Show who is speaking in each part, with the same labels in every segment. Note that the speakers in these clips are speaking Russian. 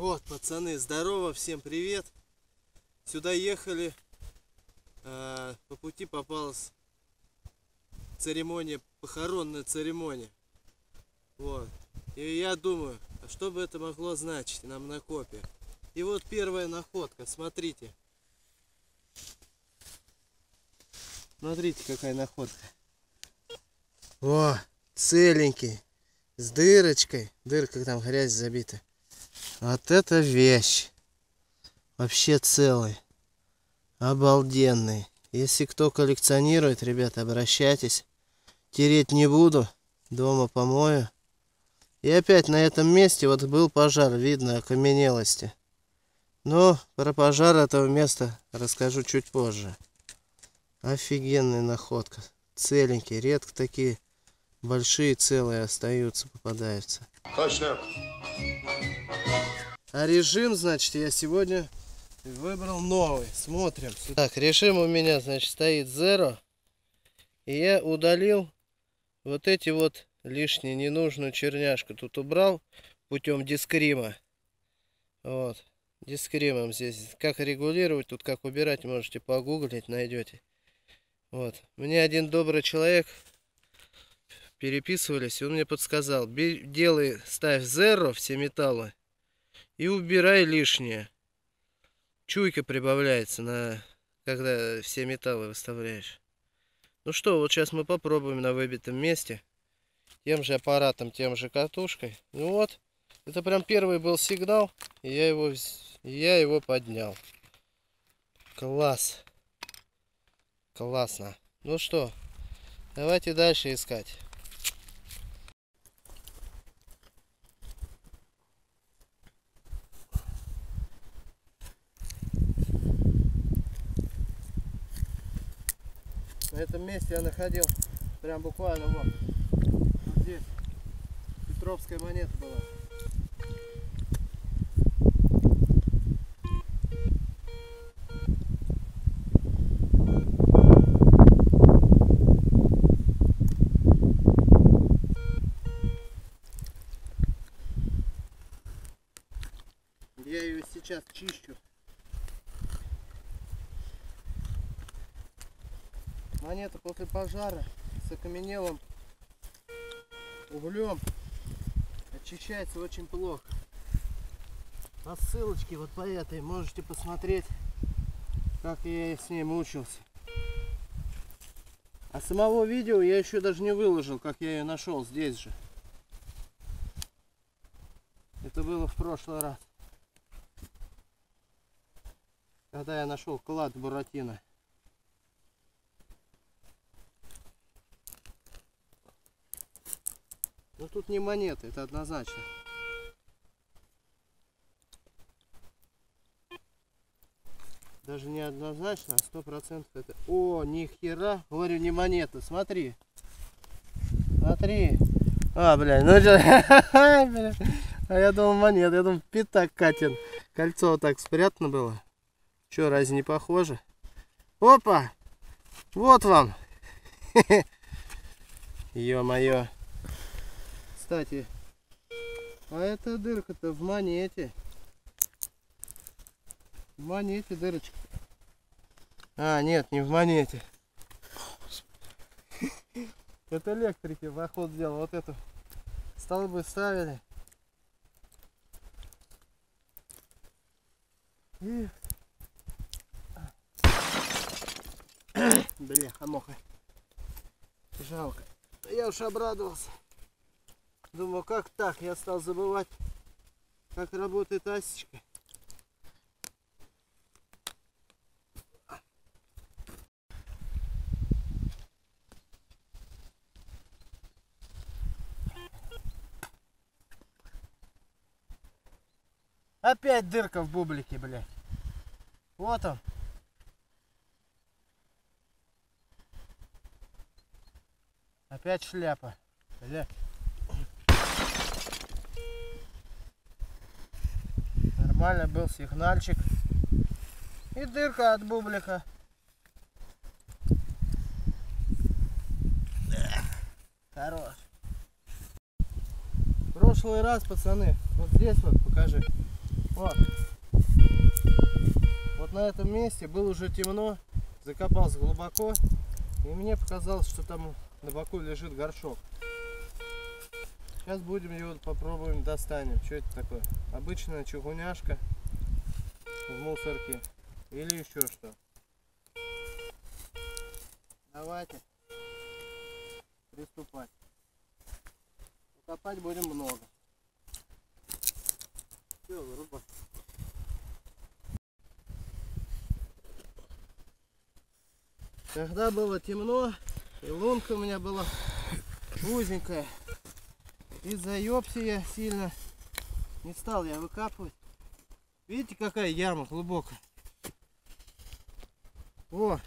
Speaker 1: Вот, пацаны, здорово, всем привет. Сюда ехали, э, по пути попалась церемония, похоронная церемония. Вот. И я думаю, а что бы это могло значить нам на копе? И вот первая находка, смотрите. Смотрите, какая находка. О, целенький, с дырочкой. Дырка там грязь забита. Вот это вещь. Вообще целый. Обалденный. Если кто коллекционирует, ребята, обращайтесь. Тереть не буду. Дома помою. И опять на этом месте вот был пожар. Видно окаменелости. Но про пожар этого места расскажу чуть позже. Офигенная находка. Целенькие. Редко такие большие целые остаются, попадаются.
Speaker 2: Точно.
Speaker 1: А режим, значит, я сегодня выбрал новый. Смотрим. Так, режим у меня, значит, стоит zero. И я удалил вот эти вот лишние ненужную черняшку. Тут убрал путем дискрима. Вот. Дискримом здесь. Как регулировать, тут как убирать, можете погуглить, найдете. Вот. Мне один добрый человек переписывались, и он мне подсказал. Делай, ставь zero все металлы и убирай лишнее. Чуйка прибавляется, на, когда все металлы выставляешь. Ну что, вот сейчас мы попробуем на выбитом месте. Тем же аппаратом, тем же катушкой. Ну вот, это прям первый был сигнал, и я его, я его поднял. Класс. Классно. Ну что, давайте дальше искать. На этом месте я находил прям буквально вот, вот здесь Петровская монета была. Я ее сейчас чищу. Монета после пожара с окаменелым углем очищается очень плохо. По ссылочке вот по этой можете посмотреть, как я с ней мучился. А самого видео я еще даже не выложил, как я ее нашел здесь же. Это было в прошлый раз. Когда я нашел клад Буратино. Ну тут не монеты, это однозначно. Даже не однозначно, а сто процентов это... О, ни хера, говорю, не монета, смотри. Смотри. А, бля, ну бля. А я думал монета, я думал пятак Катин. Кольцо вот так спрятано было. Че, разве не похоже? Опа! Вот вам. Ё-моё кстати. А эта дырка-то в монете. В монете дырочка. А, нет, не в монете. Это электрики в охот сделал. Вот эту столбы ставили. И... Бляха-моха. Жалко. Я уж обрадовался. Думаю, как так? Я стал забывать, как работает асечка. Опять дырка в бублике, блядь. Вот он. Опять шляпа. Блядь. Нормально был сигнальчик. И дырка от бублика. Хорош. Прошлый раз, пацаны, вот здесь вот покажи. Вот. Вот на этом месте было уже темно, закопался глубоко, и мне показалось, что там на боку лежит горшок. Сейчас будем его попробуем достанем. Что это такое? Обычная чугуняшка в мусорке или еще что. Давайте приступать. Копать будем много. Все, вырубай. Когда было темно, и лунка у меня была узенькая. Из-за ёпсия сильно не стал я выкапывать. Видите, какая яма глубокая. О!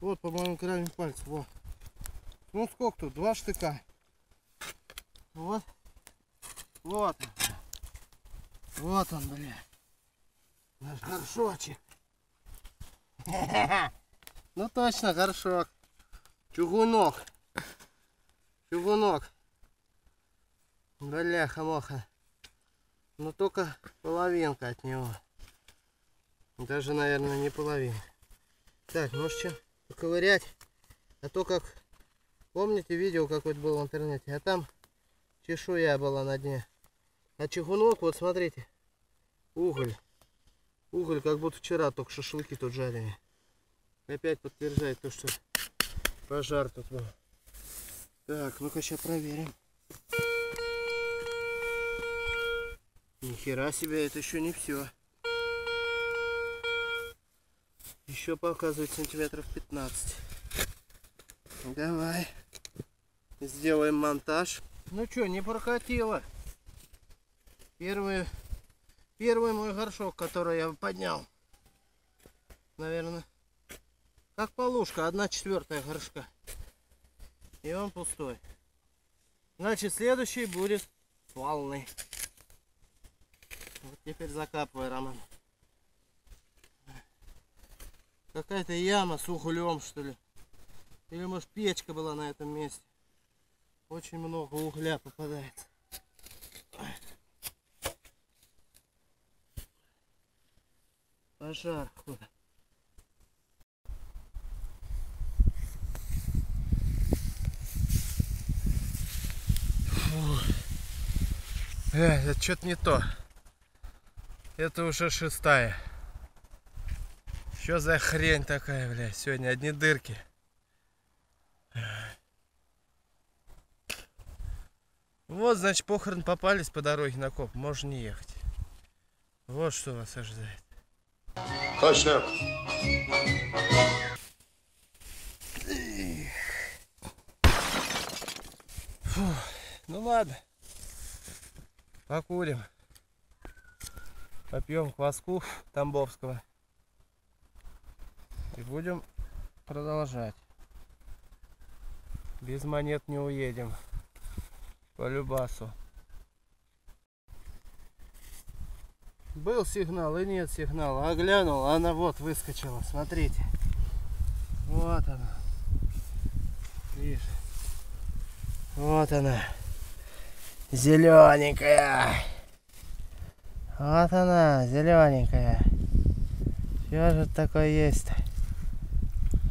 Speaker 1: Вот по моему крайнему пальцу. Вот. Ну сколько тут? Два штыка. Вот. Вот он. Вот он, бля. Наш горшочек. Ну точно, горшок. Чугунок. Чугунок. Бляха-моха. Но только половинка от него. Даже, наверное, не половина. Так, может что поковырять. А то как... Помните видео какое-то было в интернете? А там чешуя была на дне. А чугунок, вот смотрите. Уголь. Уголь, как будто вчера только шашлыки тут жарили. Опять подтверждает то, что пожар тут был. Так, ну-ка сейчас проверим. Нихера себе, это еще не все. Еще показывает сантиметров 15. Давай. Сделаем монтаж. Ну что, не прокатило. Первый, первый мой горшок, который я поднял. Наверное. Как полушка, одна четвертая горшка. И он пустой. Значит, следующий будет полный. Теперь закапывай, Роман. Какая-то яма с углем, что ли. Или может печка была на этом месте. Очень много угля попадает. Пожар. Куда? Э, это что-то не то. Это уже шестая. Что за хрень такая, бля? Сегодня одни дырки. Вот, значит, похорон попались по дороге на коп. Можно не ехать. Вот что вас ожидает.
Speaker 2: Точно.
Speaker 1: Фу. Ну ладно. Покурим. Попьем кваску Тамбовского. И будем продолжать. Без монет не уедем. По любасу. Был сигнал и нет сигнала. А глянул, она вот выскочила. Смотрите. Вот она. Видишь? Вот она. Зелененькая. Вот она, зелененькая. Что же такое есть-то?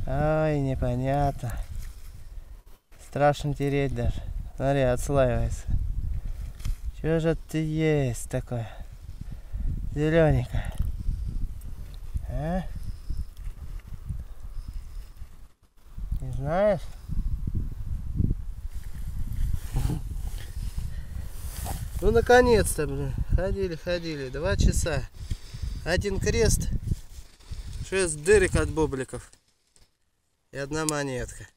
Speaker 1: Ой, непонятно. Страшно тереть даже. Смотри, отслаивается. Что же ты есть такое? Зелененькая. А? Не знаешь? Ну наконец-то, блин. Ходили, ходили. Два часа. Один крест. Шесть дырок от бубликов. И одна монетка.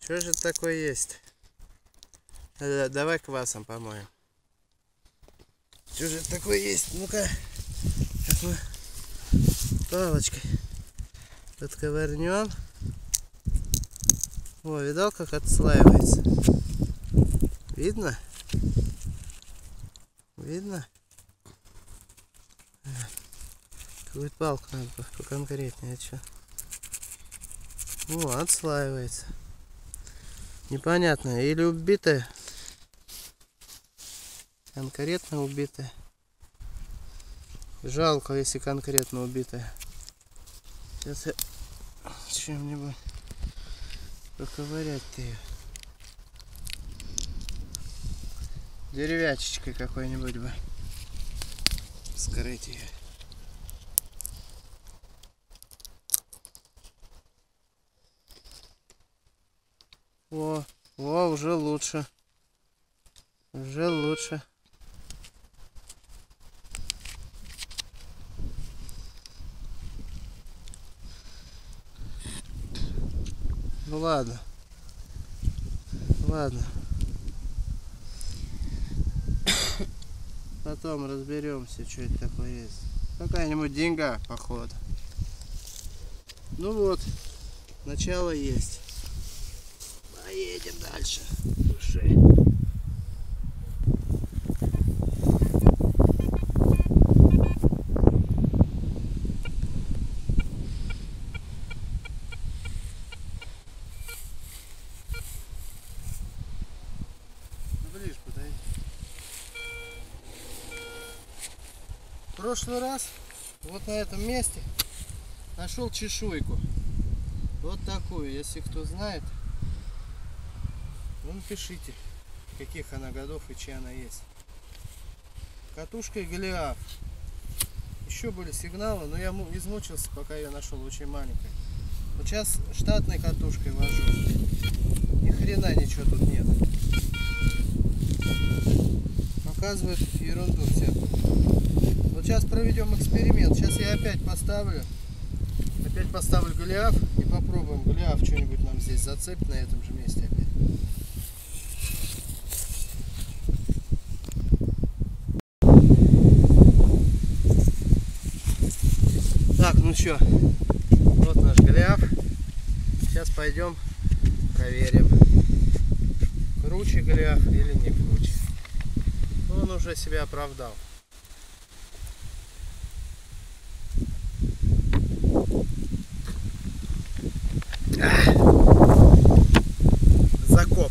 Speaker 1: Что же такое есть? -то? Давай квасом помоем. Что же такое есть? Ну-ка. Палочкой. Тут ковырнем. О, видал, как отслаивается? Видно? Видно? Какую палку надо поконкретнее, а что? О, отслаивается. Непонятно, или убитая. Конкретно убитая. Жалко, если конкретно убитая. Сейчас я чем-нибудь поковырять-то ее. Деревячечкой какой-нибудь бы. Скрыть ее. О, о, уже лучше. Уже лучше. Ну ладно. Ладно. Потом разберемся, что это такое есть. Какая-нибудь деньга, походу. Ну вот, начало есть. Поедем дальше. Души. Ну, Ближе подойди. В прошлый раз вот на этом месте нашел чешуйку. Вот такую, если кто знает, ну напишите, каких она годов и чья она есть. Катушка Голиаф. Еще были сигналы, но я му- измучился, пока ее нашел очень маленькой. Вот сейчас штатной катушкой вожу. Ни хрена ничего тут нет. Показывает ерунду всякую. Вот сейчас проведем эксперимент. Сейчас я опять поставлю. Опять поставлю Голиаф и попробуем. Голиаф что-нибудь нам здесь зацепит на этом же месте опять. Так, ну что, вот наш Голиаф. Сейчас пойдем проверим, круче Голиаф или не круче. Он уже себя оправдал. Закоп.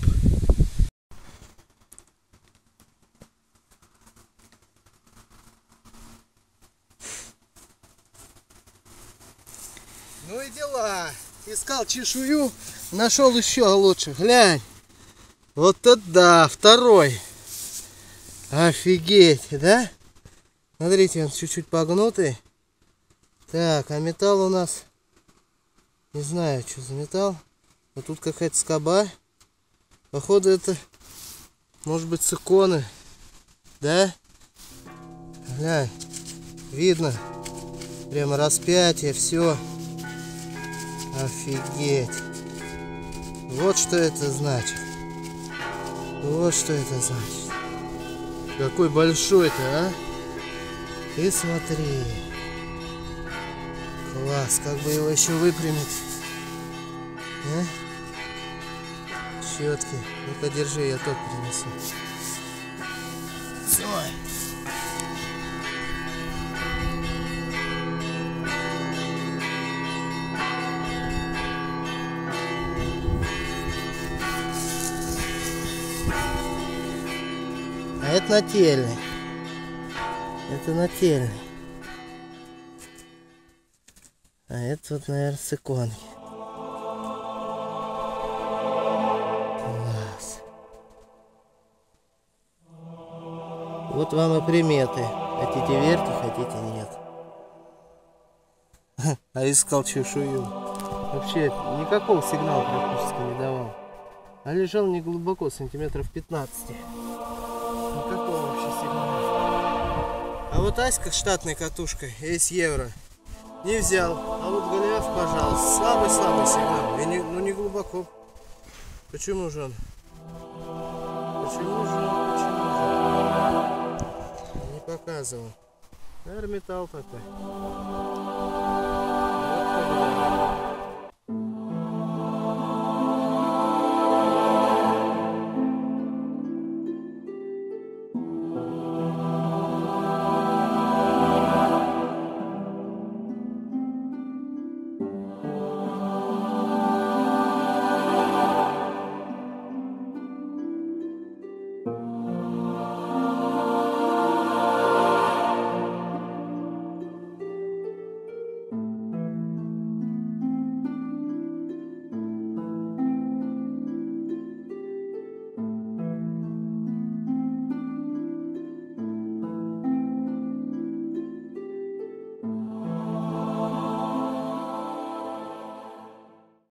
Speaker 1: Ну и дела. Искал чешую, нашел еще лучше. Глянь. Вот это да, второй. Офигеть, да? Смотрите, он чуть-чуть погнутый. Так, а металл у нас, не знаю, что за металл. Но тут какая-то скоба. Походу это, может быть, с иконы. Да? Глянь, видно. Прямо распятие, все. Офигеть. Вот что это значит. Вот что это значит. Какой большой-то, а? Ты смотри. Класс, как бы его еще выпрямить. А? Щетки. Ну-ка, держи, я тот принесу. Стой. Это нательный. Это нательный. А это вот, наверное, с иконки. Класс. Вот вам и приметы. Хотите верьте, хотите нет. А искал чешую. Вообще никакого сигнала практически не давал. А лежал не глубоко, сантиметров 15. А вот Аська с штатной катушкой, есть евро. Не взял. А вот Голиаф, пожалуйста, слабый-слабый сигнал. И не, ну не глубоко. Почему же он? Почему же он? Почему же? Не показывал. Наверное, металл такой. Вот так.